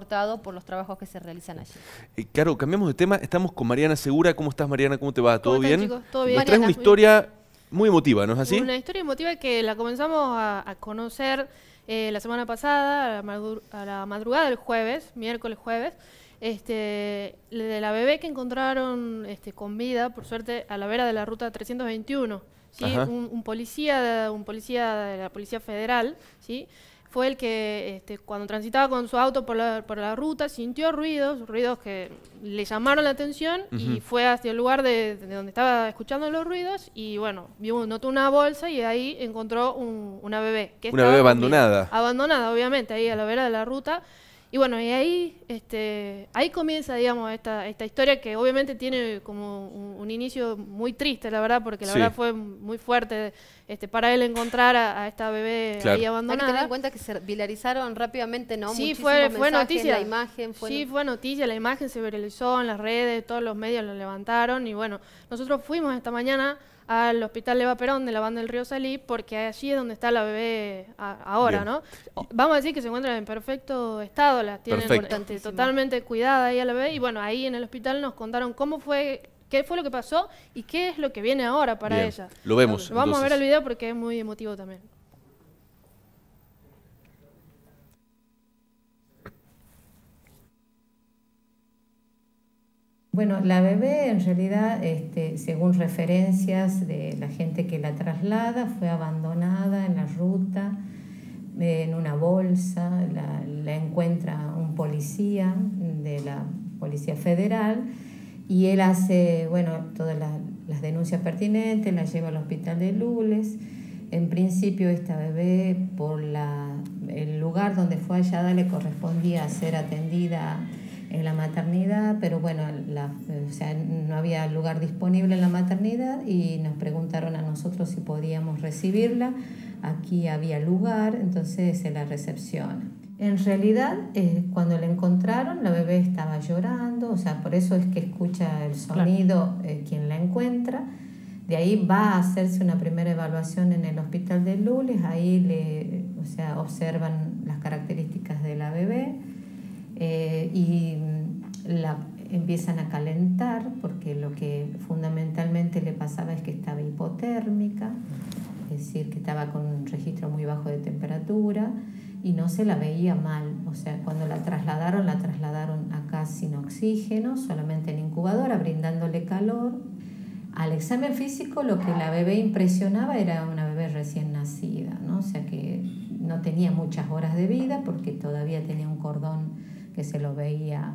portado por los trabajos que se realizan allí. Eh, claro, cambiamos de tema. Estamos con Mariana Segura. ¿Cómo estás, Mariana? ¿Cómo te va? ¿Todo ¿Cómo están, bien? chicos? ¿Todo bien? Nos traes una historia muy emotiva, ¿no es así? Una historia emotiva que la comenzamos a, a conocer eh, la semana pasada, a la, a la madrugada del jueves, miércoles jueves, este, de la bebé que encontraron este, con vida, por suerte, a la vera de la ruta 321. ¿sí? Un, un policía, de, un policía de la Policía Federal, ¿sí? Fue el que este, cuando transitaba con su auto por la, por la ruta sintió ruidos, ruidos que le llamaron la atención y fue hacia el lugar de, de donde estaba escuchando los ruidos y bueno, vio, notó una bolsa y ahí encontró un- una bebé. Que Una bebé abandonada. Abandonada, obviamente, ahí a la vera de la ruta. Y bueno, y ahí, este, ahí comienza, digamos, esta, esta historia que obviamente tiene como un, un inicio muy triste, la verdad, porque la Sí. verdad fue muy fuerte este, para él encontrar a, a esta bebé Claro. ahí Hay que abandonada. tener en cuenta que se viralizaron rápidamente, ¿no? Sí, fue, fue noticia. La imagen fue sí, fue noticia, la imagen se viralizó en las redes, todos los medios lo levantaron y bueno, nosotros fuimos esta mañana al hospital Eva Perón de la banda del Río Salí porque allí es donde está la bebé a- ahora, Bien. ¿no? Vamos a decir que se encuentra en perfecto estado, la tienen este, totalmente cuidada ahí a la bebé y bueno, ahí en el hospital nos contaron cómo fue, qué fue lo que pasó y qué es lo que viene ahora para Bien. ella. Lo vemos, Vamos a ver el video porque es muy emotivo también. Bueno, la bebé en realidad, este, según referencias de la gente que la traslada, fue abandonada en la ruta, eh, en una bolsa, la, encuentra un policía de la Policía Federal y él hace, bueno, todas las, las denuncias pertinentes, la lleva al hospital de Lules. En principio esta bebé, por la, el lugar donde fue hallada, le correspondía ser atendida en la maternidad, pero bueno, la- o sea, no había lugar disponible en la maternidad y nos preguntaron a nosotros si podíamos recibirla. Aquí había lugar, entonces se la recepciona. En realidad, eh, cuando la encontraron, la bebé estaba llorando, o sea, por eso es que escucha el sonido eh, quien la encuentra. De ahí va a hacerse una primera evaluación en el hospital de Lules, ahí le, o sea, observan las características de la bebé eh, y empiezan a calentar porque lo que fundamentalmente le pasaba es que estaba hipotérmica, es decir, que estaba con un registro muy bajo de temperatura y no se la veía mal. O sea, cuando la trasladaron, la trasladaron acá sin oxígeno, solamente en incubadora, brindándole calor. Al examen físico lo que la bebé impresionaba era una bebé recién nacida, ¿no? O sea que no tenía muchas horas de vida porque todavía tenía un cordón que se lo veía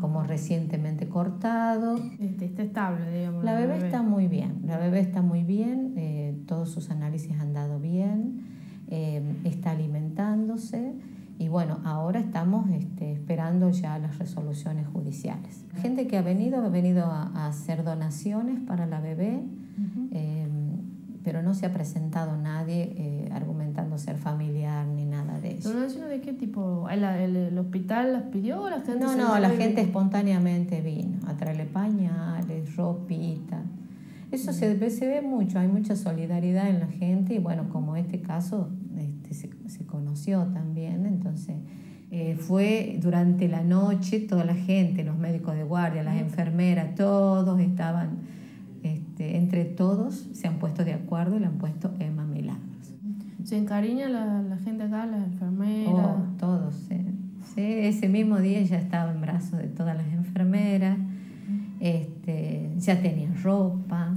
como recientemente cortado. Este, está estable, digamos. La bebé está muy bien, la bebé está muy bien, eh, todos sus análisis han dado bien, eh, está alimentándose y bueno, ahora estamos este, esperando ya las resoluciones judiciales. Gente que ha venido, ha venido a, a hacer donaciones para la bebé, eh, pero no se ha presentado nadie eh, argumentando ser familiar ni eso. ¿Donaciones de qué tipo? ¿El, el- el hospital las pidió o la gente No, no, la gente espontáneamente vino a traerle pañales, ropita. Eso se, ve- se ve mucho, hay mucha solidaridad en la gente y bueno, como este caso este, se, se conoció también, entonces eh, fue durante la noche toda la gente, los médicos de guardia, las enfermeras, todos estaban, este, entre todos se han puesto de acuerdo y le han puesto. ¿Se encariña la, la gente acá, las enfermeras? Oh, todos. sí. Sí, ese mismo día ya estaba en brazos de todas las enfermeras, este, ya tenían ropa.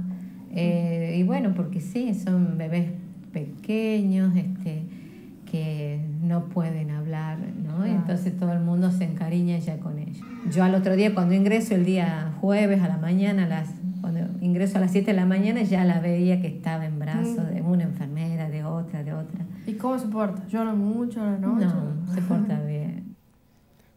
eh, y bueno, porque sí, son bebés pequeños este, que no pueden hablar, ¿no? Claro. Entonces todo el mundo se encariña ya con ellos. Yo al otro día, cuando ingreso el día jueves a la mañana, a las, ingreso a las 7 de la mañana, ya la veía que estaba en brazos de una enfermera, de otra, de otra. ¿Y cómo se porta? ¿Llora mucho a la noche? No, se porta bien.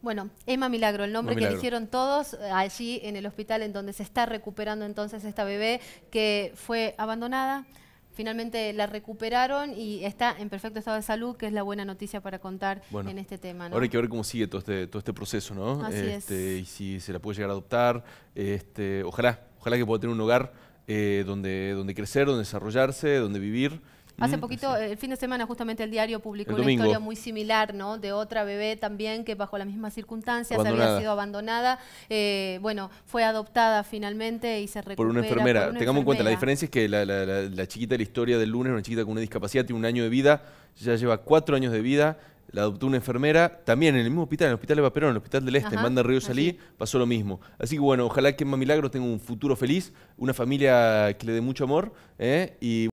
Bueno, Emma Milagro, el nombre Emma que Milagro. eligieron todos eh, allí en el hospital en donde se está recuperando entonces esta bebé que fue abandonada. Finalmente la recuperaron y está en perfecto estado de salud, que es la buena noticia para contar Bueno, en este tema. ¿no? Ahora hay que ver cómo sigue todo este, todo este proceso, ¿no? Así Este, es. Y si se la puede llegar a adoptar. Este, ojalá, ojalá que pueda tener un hogar eh, donde, donde crecer, donde desarrollarse, donde vivir Hace Mm, poquito, el fin de semana, justamente el diario publicó El una historia muy similar, ¿no? De otra bebé también que bajo las mismas circunstancias Abandonada. había sido abandonada. Eh, bueno, fue adoptada finalmente y se recupera. Por una enfermera. por una Tengamos en cuenta, la enfermera. diferencia es que la, la- la- la chiquita de la historia del lunes, una chiquita con una discapacidad, tiene un año de vida, ya lleva cuatro años de vida, la adoptó una enfermera, también en el mismo hospital, en el hospital Eva Perón, en el hospital del Este, en Ajá, Banda Río Salí, así. pasó lo mismo. Así que bueno, ojalá que Emma Milagros tenga un futuro feliz, una familia que le dé mucho amor, ¿eh? y